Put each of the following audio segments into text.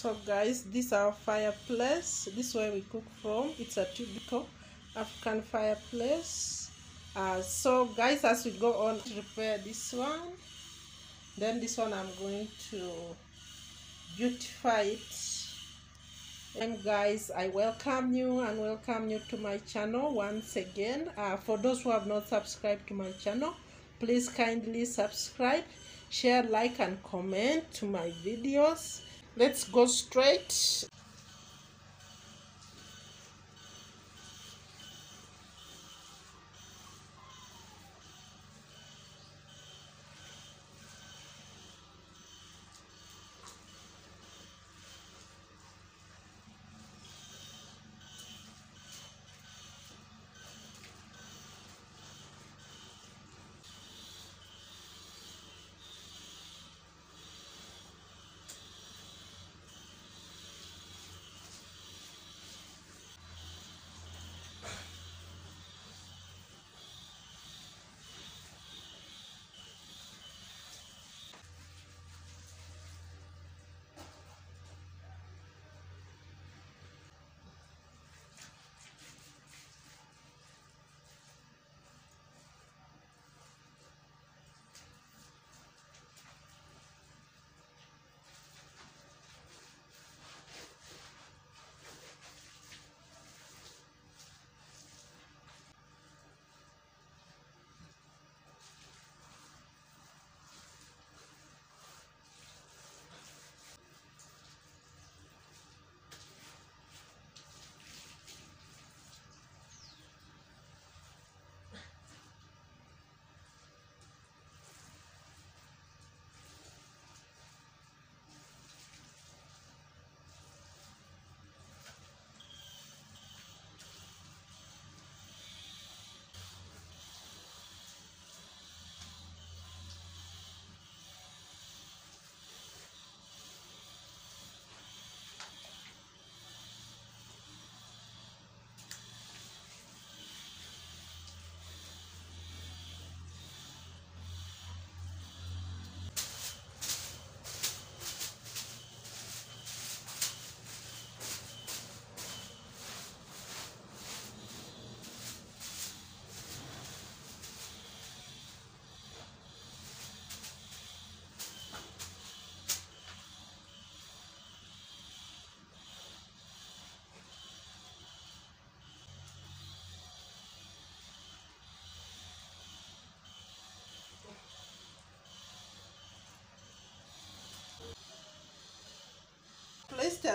so guys this is our fireplace. This is where we cook from. It's a typical african fireplace. Uh, so guys as we go on to repair this one. Then this one i'm going to beautify it. And guys i welcome you and welcome you to my channel once again. Uh, for those who have not subscribed to my channel please kindly subscribe share like and comment to my videos let's go straight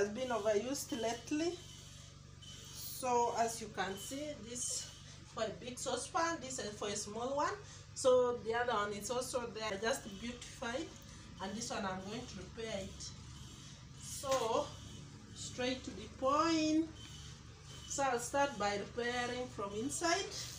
has been overused lately. So as you can see this for a big saucepan this is for a small one. So the other one is also there just beautified. And this one i'm going to repair it. So straight to the point. So i'll start by repairing from inside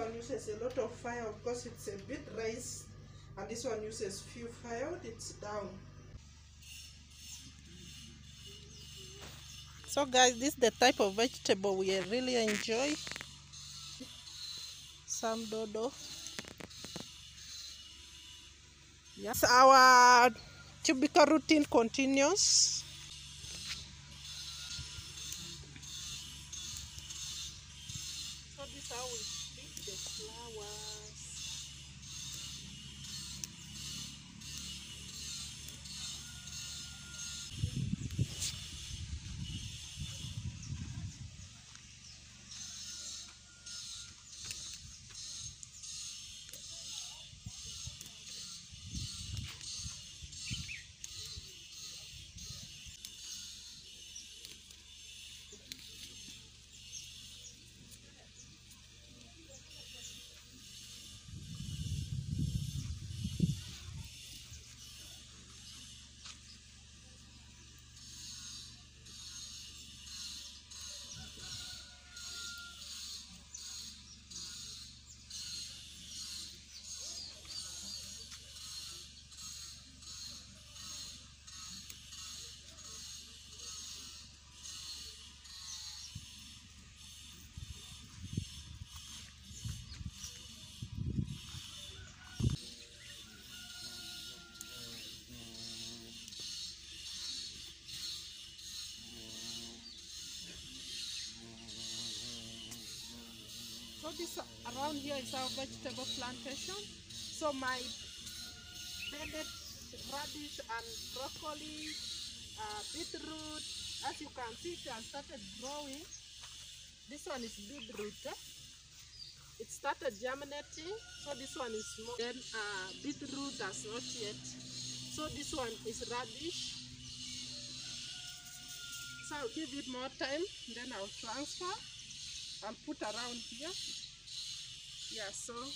one uses a lot of fire because it's a bit raised, and this one uses few fire. It's down. So guys, this is the type of vegetable we really enjoy. Some dodo. Yes, our typical routine continues. This around here is our vegetable plantation. So my bedded radish and broccoli, uh, beetroot, as you can see it has started growing. This one is beetroot. It started germinating, so this one is small. Then uh, beetroot has not yet. So this one is radish. So I'll give it more time, then I'll transfer. I'll put around here. Yeah, so